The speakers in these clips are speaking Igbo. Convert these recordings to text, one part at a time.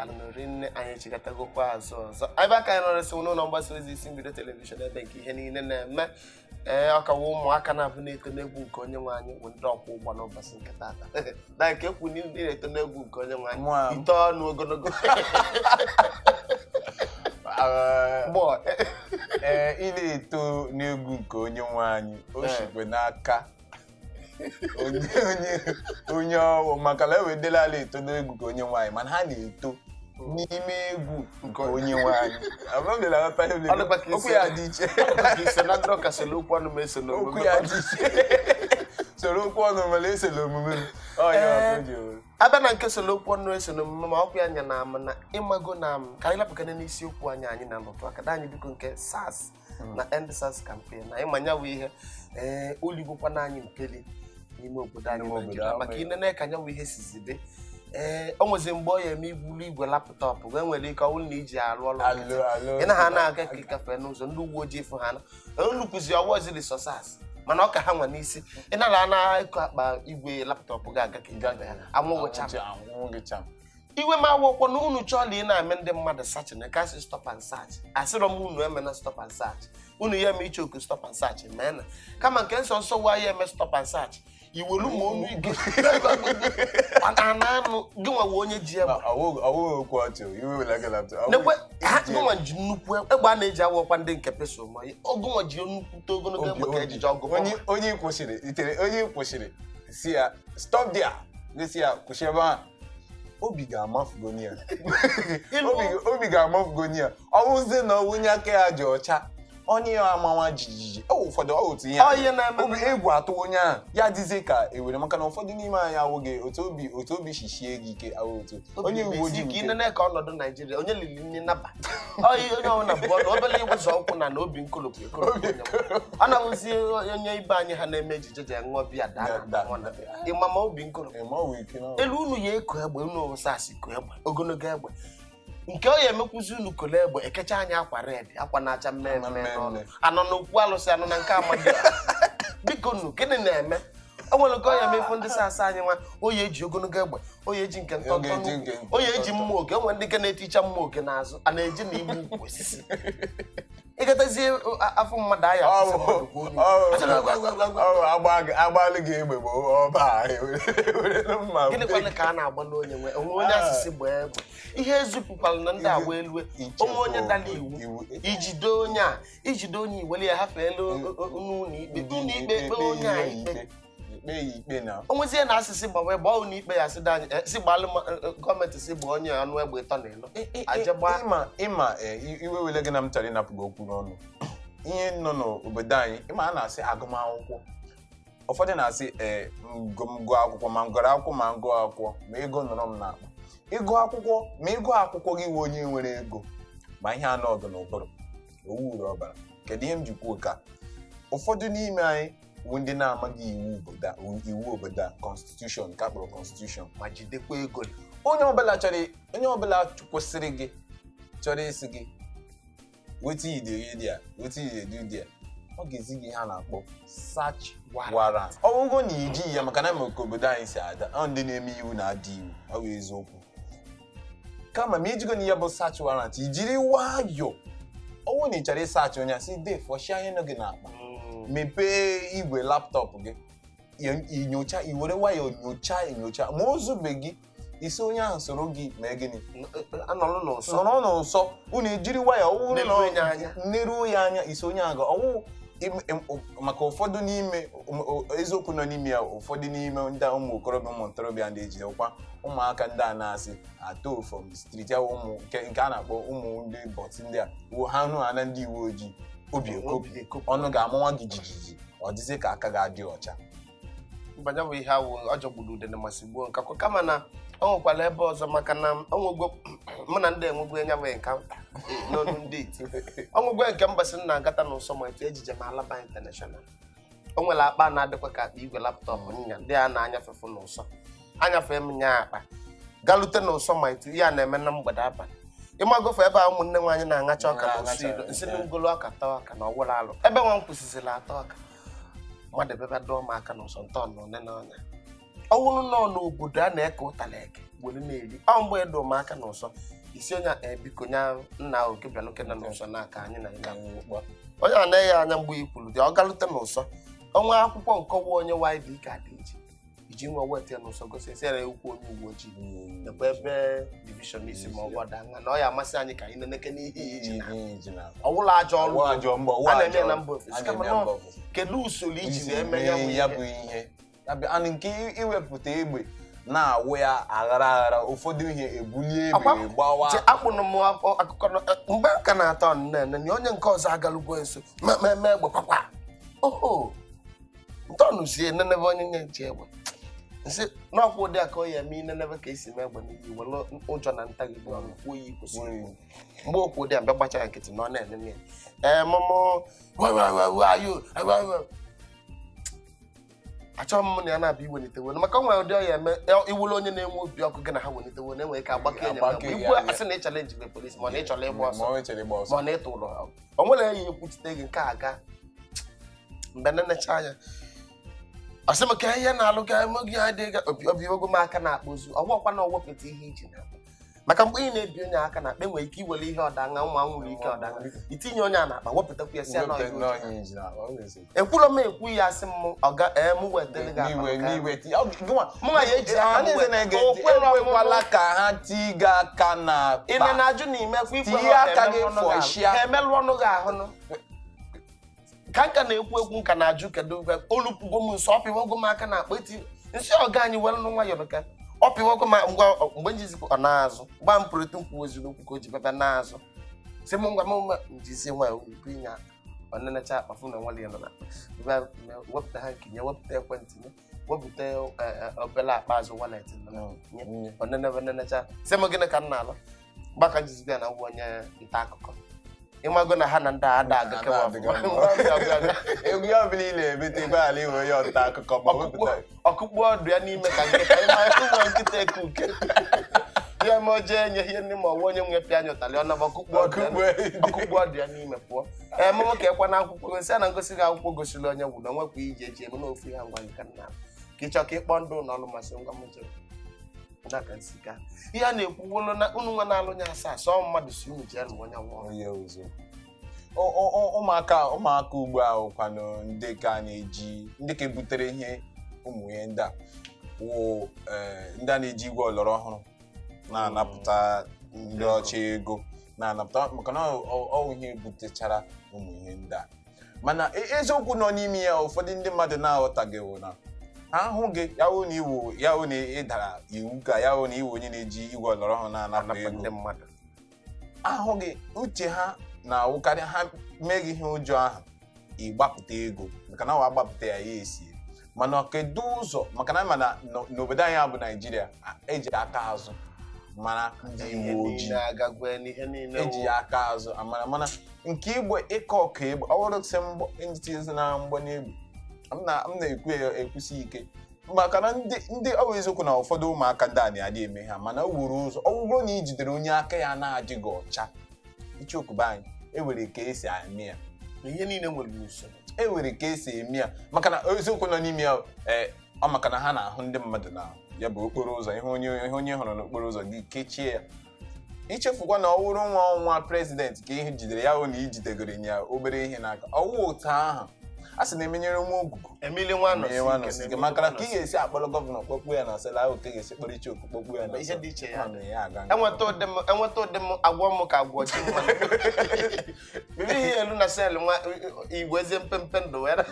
daalụnụ rinne anyị chịkọtagokwa azụ ọzọ ebe aka anyị nọrịsị n'ụlọ mgbasa ozi isi mbido telivishọn ebe nke ihe niile na-eme ee ọkawa ụmụaka na-abụ na-eto n'egwu nke onye nwe anyị bụ ndị ọkwọ ụgbọ n'ụbọchị nke taata. Na nke kwu ndị na-eto n'egwu nke onye nwe anyị. Ite ọnụ ogologo. Ị na-eto n'egwu nke onye nwe anyị o shikwe n'aka. Onye onye onye ọrụ maka na ewedela ala eto n'egwu nke onye nwe anyị mana ha na-eto. N'ime egwu nke onye nwe anyị mere. okwu ya dị iche. Okwu ya dị iche. Soro okwu ọnụ mana esela omume. M abịa na nke solo okwu ọnụ eso n'omume ma ọkụ ya anya na ama na ịmago na m. Ka anyị lapụkana n'isiokwu anyị anyị na-alụtụ aka anyị biko nke sars na end sars campaign. Na ịmanya wụ ihe ee oligokwana anyị mpeli n'ime obodo anyị maka inene ka nyanwụ ihe sizi dị. Ee o nwezi mgbe ọ ya eme ibulu igwe laptọpụ gị nwere ike ọ bụrụ na iji arụ ọrụ ị na ha na-aga ka ịgafe n'ụzọ ndị uwe ojii fụ ha na. Nnukwuzi ọwọziri sọsas mana ọ ka ha nwa n'isi. Ị nara na-ekọ akpa igwe laptọpụ gị aga ka ịgafe ya anwụwụcha Anwụghị cham. Iwe m awụkwọ na unu chọọla ị na-eme ndị mmadụ sach na kasị stop and search. Asịrọ m unu eme na stop and search. Unu ya eme iche oku stop and search mee na. Kama nke nsọ nsọ wa ya eme stop and search. Iwelu ma onu ana anụ gị nwa onye ji egbe gị ji nnukwu egbe a na-eji awụkwa ndị nke peso ma ọgụnwa ji nnukwu ogologo egbe ka ejije ọgụ onye kwụsịrị si ya stop there. Gị si ya kwụsị ebe ahụ. Obi ga-amafugoni ya Ịlụ- Obi- obi ga-amafugoni ya ọ bụzie na onye aka ya dị ọcha onye ya amawa jijiji. Ọ ụfọdụ ọ otu ihe. Obi egwu atụ onye ahụ ya dịzie ka ewere maka na ụfọdụ n'ime anyị awụghị otu obi otu obi shichie gị ike awụ otu. Onye uwe ojii inene ka ọnọdụ naijiria onye lili nne naba. Onye onye ọbụla bụ ọnụ obele ịgbụzọ ụkwụ na na obi nkolopụ ekolopụ ọ na-awụzi onye ibe anyị ha na-eme ejije ji ṅụọ biya daa na Da- nwa na biya. ịma ma obi nkolopụ elu unu ya eko egbe unu owesasị ko egbe ogologo egbe. Nke ọ ya emekwuzi unu kole egbe ekecha anyị akwa red akwa na-acha mmemme n'ọnụ anọ n'okwu alụsị anọ na nke amadi. Biko nu gịnị na-eme? O nwere nke ọ ya emefu ndị sasa anyị nwa oyi eji ogologo egbe oyi eji nke ntọntọ Oge oyi eji mma oge o nwere ndị nke na-eticha mma oge n'azụ a na-eji na igbu ukwu osisi. ịgatazie afọ mmadụ aya bụ- bụ- bụ agbalị gị egbe bụ ọba a, ewere mma. Gịnị kwanụ ka a na-agba n'onye nwe onwe onye asịsị gbaa egbe ihe ezupụkwara na ndị agba elue Ichefu onwe onye dara iwu. ijide onye a. Ijide onye iwere ya hafeela n'ụlọ ikpe. Ụlọ ikpe kpee onye a ikpe. Ikpe ya ikpe na onwezie na asịsị gbawa gbaa ụlọ ikpe ya sị anyị si gbalụ gọọmenti si gbaa onye ọnụ egbe ịtọ na gbaa ịma ịma eh, iwe wele gị na m chọrọ ịnapụ gị okwu n'ọnụ. Ihe nọ n'obodo anyị ịma a na-asị agụmakwụkwọ. Ụfọdụ na-asị ee ngụ m gụọ akwụkwọ ma gụrụ akwụkwọ ma m gụọ akwụkwọ ma ego nọrọ m n'akpa. Ịgụ akwụkwọ ma ịgụ akwụkwọ gị wee onye nwere ego. Ma ihe anọ ọgụ n'ụbụrụ owu uru ọbara kedu ihe m ji kwuo ka ụfọdụ n'ime anyị bụ ndị na-amaghị iwu obodo a iwu obodo a constitution nke a kpọrọ constitution ma jidekwa ego onye ọbụla chọrọ onye ọbụla kwụsịrị gị chọrọ isi gị wetin you dey read there wetin you dey do there ọ ga-ezi gị ihe a na-akpọ search warrant. Ọ bụgo na iji ya maka na ma ka obodo anyị si ada ndị na-eme iwu na-ada iwu ọ bụ eziokwu. Kama ma ijigo na ya bụ search warrant ijiri nwayọọ. Ọnwụ na ị chọrọ ịsaachị onye a si de fọchia ihe nọ gị n'akpa. Mepee igwe laptọpụ gị inyocha iwere nwayọọ nyocha enyocha ma o zube gị isi onye ahụ soro gị mee gịnị? Anọrụ n'ụsọ. Unu ejiri ọwụrụ Neruo ya anya. isi onye ahụ ọwụ maka ụfọdụ n'ime um, eziokwu nọ n'ime ya ụfọdụ n'ime ndị ụmụ okorobịa ụmụ ntorobịa ndị ejidekwa ụmụaka ndị a na-asị ato from street nke a na-akpọ ụmụ ndị bọtị ndị a wo ha nụ ha na ndị uwe ojii. Obi ekopụ. ọnụ ga-amawa gị jijiji. Ọ dịzị ka aka ga-adị ọcha. Mbanya bụ ihe awụ ọ jọgburu ude na masị gbuo nkakwa kama na ọ nwekwara ebe ọzọ maka na mụ na ndị enwegwu enya bụ enkaụnta n'ọnụ ndị iti. Ọnwụgwọ nke mbọsị m na-agata n'ụsọ ma etu ejije ma alaba intanashọnal o nwere akpa na-adịkwa ka akpa igwe laptọpụ nya ndị a na-anyafefu n'ụsọ. Anyafee m nya akpa. Galute n'ụsọ ma etu ihe a na-eme na mgbede abalị. Ịmagofe ebe a ụmụnne nwaanyị na-aṅacha ọka na nsị na ngolo ọka taa ọka na ọwụrụ alụ. Ebe nwa m kwụsịsịrị atọ ọka mmadụ ebe dụọ m aka n'ụsọ ntọ na one. Na ọnya ọwụrụ nọ n'obodo a na-eke ụtala eke were na-eri. Ọ mgbe edo m aka n'ụsọ isi onye a, biko nya nna oke bịaluke na n'ụsọ n'aka anyị na ya onye a na-eghe anya mgbe i kwuru dị ọ galute n'ụsọ. Ọnwa akwụkwọ nkọwa onye yd ka dị iche. Iji nwe weta n'ụsọ gosi ukwu onye uwe ojii. Nekwa ebe divishọn isi ma ọ gwada na ọ ya amasị anyị ka anyị neneke n'ihe iji na. ọwụla ajọ ọrụ. A na-eme na mba ofesi kedu usoro iji wee mee ya bụ ihe? nke iwepụta egbe na-awụ ya aghara aghara ụfọdụ ihe ebulie egbe gbawa. akpụrụ m akụkọ na- mgbe ka na-atọ nne na onye nke ọzọ agalugwo nso mmemme egbe kwakwa. Oho! Ntọnụzie nenebe onye na-eji egbe. Nsị n'ọkwa ụdị a ka ọ ya eme inenebe ka esi mee egbe n'iyi were ụjọ na nta gị kwuo ya kwụsịrị ikwu. mgbe okwu ụdị a mgbe gbachara nkịtị na ọ ya ee mụmụ achọghị m na ya na-abịa iwelitewo maka o nwere ụdị ọya eme iwulu onye na-enwe obi ọkụ gị na ha welitewo na enwere ike agbake ya ya. asị na ịchọrọ ejibe polisi ma ọ na ịchọrọ ịgba ọsọ ọ ma ọ na ịtụ ụlọ ha o nwere ya ekwuchite gị nke a ga mgbe na-enecha anya ọ sị m ka ihe na-alụ ka emeghị ya dị ga obi obi ogo m aka na-akpụ ozu ọ gwọkwa na owepụta ihe iji na maka mgbe ị na-ebi onye aka na-akpa enwere ike iwere ihe ọdanga ụmụ nwere ike ọdanga itinye onye a na-akpa wepụtakwa ya si ya na na- ekwuro m ekwu ya sị m ọga ee m wetara gị akpa N'iwe nke ahụ. n'iwe ti- ọ- gịnwa- Mụ na ya eji aka Ha m niile weta. na-ege O ntị, kwere ọmụmụ. ekwekwala ka ha tii gị aka na ị na na-ajụ n'ime kwa ikwe Tinye ha aka emelụ ọnụ gị ahụ. Ka nka na-ekwu ekwu nka na-ajụ kedu olupụgo m nso? Ọpịwago m aka na akpa eti nsị ọga anyị were nụ nwayọrọ ka ọpịwago m ngwa mgbe njizikwa ọ na-azụ. Gba m pụrụtụ nkwu ozuru okwu ka o ji bebe na-azụ. Si m ngwa m njizie nwa okwu inye ọ nenecha akpa fụ na nwale nọ na. Bịa, wepụta ha nkinye wepụta ekwentị wepụta eh, eh, obele akpa azụ walet Mm. onenebe nenecha. Sị m gịnị ka m na-alụ? Gbaka njizibịa na nwa onye nta akụkọ. Ịmago na ha na ndị ada aga kewa Ada ọfụma. adịghị Ngwa bịa, bịa, bịa. egwu ya ọbụla ị na-ebute ebe ala iwe onye ọta akụkọ ma ọdụ ya n'ime ka nkịta ụmụ nkịta eke uke. Ihe ma o jee nye ihe ndị ma ọwa onye nwe pịa anya ụtalị ọ naba ọkpụkpụ ọdụ ya Ọkụkpụ- ọdụ ya n'ime pụọ. Ee mụmụ ka ekwe na akwụkwọ gosi na ngosi gị akwụkwọ gosiri onye wụ na nwekwa ije eji eme n'ofu ihe ngwa nke nna. Ka ịchọ ka ịkpọ ndụ na ọlụ masị ngwa m ihe a na-ekwu wụlụ na unu nwa na-alụ nya asaa sọ mmadụ si unu jee nụ onye nwụọ Onye ụzọ. Ọ- ọ- ọ- ụmụaka ụmụaka ugbu a kwanụ ndị ka na-eji ndị ka butere ihe ụmụ ihe ndị a wụ eh, ndị a na-eji igwe ọlọrọ ọhụrụ na-anapụta ndị ọcha ego na-anapụta maka na ọ- ọ ọ ihe butechara ụmụ ihe ndị a. Mana e- eziokwu nọ n'ime ya ụfọdụ ndị mmadụ na-aghọtaghị na ha hụ gị ya hụ na iwu ya hụ na ị dara iwu ka ya hụ na iwu onye na-eji igwe ọlọrọ ọhụrụ na-anapụ anapụ ego. mmadụ. Ahụghị uche ha na-awụkarị ha meghị ihe ụjọ ahụ ịgbapụta ego maka na wa agbapụta ya ya esi. Mana kedu ụzọ maka na mana n'o- n'obodo anyị bụ naijiria eji aka azụ mara ndị uwe ojii. eji ya aka azụ amara mana nke igbe ịkọ ọka egbe ọ bụrụ sị na mgbọ n'egbe. M na- m na-ekwu ekwusi ike maka na ndị ọ bụ eziokwu na ụfọdụ ụmụaka ndị a na-adị eme ha mana o wuru ụzọ ọ bụrụ na ị jidere onye aka ya na-adịghị ọcha. Ichiokuba anyị ewere ka esi eme ya. Ihe niile nwere usoro ewere ka esi eme ya. Maka na eziokwu nọ n'ime ya ee ọ maka na ha na-ahụ ndị mmadụ na ya bụ okporo ụzọ ihe onye hụrụ n'okporo ụzọ gị kechie ya. Ichefukwa na ọ wụrụ nwa ọnwa prezidenti ka ihe jidere ya hụ na ijidegoro ya obere ihe n'aka. Ọwụ otu ahụ. A sị na emenyere nwa ogugu. Emili nwa nọ Emeye nwa nọsi ike maka na ka ị ga-esi akpọrọ gọvanọ kpọkpuo ya na sela ahụ ka ị ga-esi kpọrọ iche okwu kpọkpuo ya enweta ụdị m enweta ụdị m agwọ m ka agwọ ji mmadụ biri ihe elu na sel nwa igwe eze mpempe ndụ were.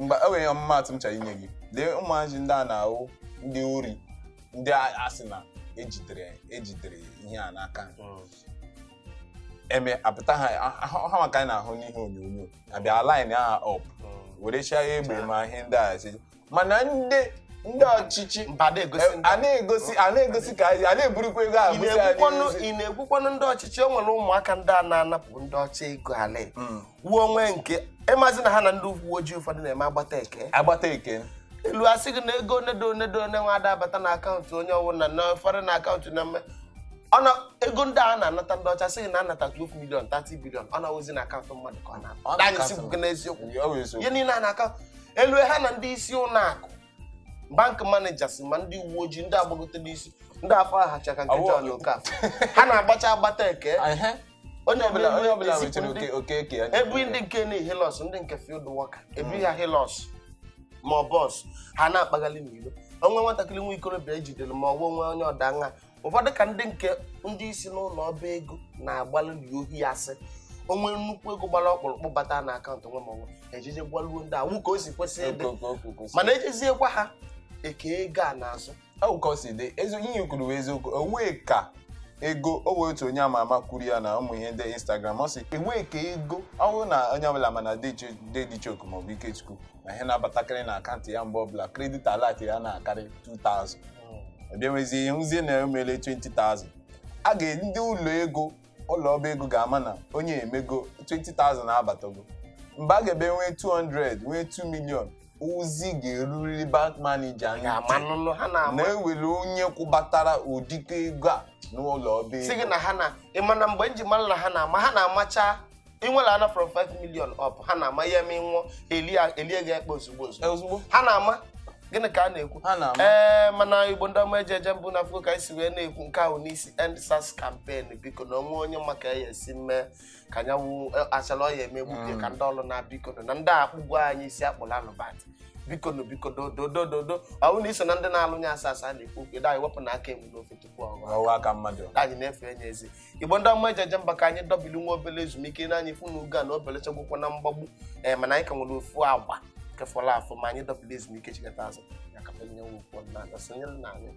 Mgbe e nwere ọmụmaatụ m chọrọ inye gị lee ụmụazị ndị a na-ahụ ndị ori ndị a a sị na ejidere ejidere ihe a n'aka. Ha. eme apụta ha maka anyị na-ahụ n'ihe onyonyo. Abịa line ha up. Were chia egbe ma ihe ndị a si. Mana ndị ndị ọchịchị mba na-egosi a ka a na-eburukwa ego a ị na-ekwukwanụ na-ekwukwanụ ndị ọchịchị o nwere ụmụaka ndị a na-anapụ ndị ọcha ego ala. Mm. wuo onwe nke ịmazi na ha na ndị uwe ojii ụfọdụ na-eme agbata eke. Agbata eke. Elu asị gị na ego nedo onedo one nwa ada abata na akaụntụ onye ọbụla na ụfọdụ na akaụntụ na mme ego ndị a na-anata ndị ọcha sị na anata 12 million 30 billion ọ na-awụzi na akaụntụ mmadụ ka ọ Ọ na-ata na anyị si akaụntụ gị n'eziokwu ihe niile a na-aka elu ha na ndị isi ụlọ akụ bank managers ma ndị uwe ojii ndị agbagote n'isi ndị afọ ahacha ka nke John Okafor. Ha na-agbacha agbata eke. Onye ọbụla ebu ndị nke na hilos ndị nke field worker ebu ya hilos ma ọ bọs ha na-akpagali n'ilo. Onwe nwatakịrị nwa ikorobịa ejidere ma ọ bụ onwe onye ọdanya ụfọdụ ka ndị nke ndị isi n'ụlọ ọba ego na-agbalị ohi asị onwe nnukwu ego gbara ọkpụrụkpụ bata na akaụntụ nwa ma nwa. Ejije gwaluo ndị awụ ka o si kwesị ịdị mana ejeziekwa ha eke ego a n'azụ. Ihe kwuru bụ eziokwu. Onwe ka ego o wee otu onye ama ama kwuru ya na ụmụ ihe ndị instagram. Ọ sị enwe ka ego ọ bụrụ na onye ọbụla mana dedi choku maọbụ ikechukwu na ihe na-abatakarị na akaụntụ ya mgbe ọbụla kredit alat ya na-akarị 2000 ọbịanwezie hụzie na emele 20000 a ga ndị ụlọ ego ụlọ ọba ego ga-ama na onye emego 20000 abatago mgbe a ga-ebe nwee 200 nwee 2 million ozi ga-erurịrị bank na-ama. Na-ewere onye kwụbatara ụdịka ego a n'ụlọ ọba ego. na ha na ịmana mgbe nji mara na ha na-ama ha na-amacha inwere ana from 5 million up ha na-ama ihe ma ịnwụọ elie gị ekpe ozugbo. Ozugbo? Ha na-ama. Gịnị ka a na-ekwu? Ee mana igbo ndị ọma eji eje mbụ na afọ ka anyị si wee na-ekwu nke ahụ n'isi end sars campaign. Biko na onwe onye maka ya esi mee ka anya wu achala ọya emegbupie ka ndị ọrụ na biko na ndị akpụgbu anyị isi akpụla alụbat biko na biko dododododo ọ bụrụ na iso na ndị na-alụ nye asa asa na-ekwu okwu anyị wepụ na aka enwe n'ofe tupu ọgụ aka mmadụ. Anyị na-efe enye ezi igbo ndị ọma eji eje mba ka anyị dọbili nwa obele ezumike na anyị fụ na ugo a na obele chegwụkwa na mgbagbu. Ee mana anyị ka nwere ofu agba kefọrọ afọ ma anyị dọbili ezumike chigata azụ ya ka nye nwa okwu ọdịnala sonyere na anyị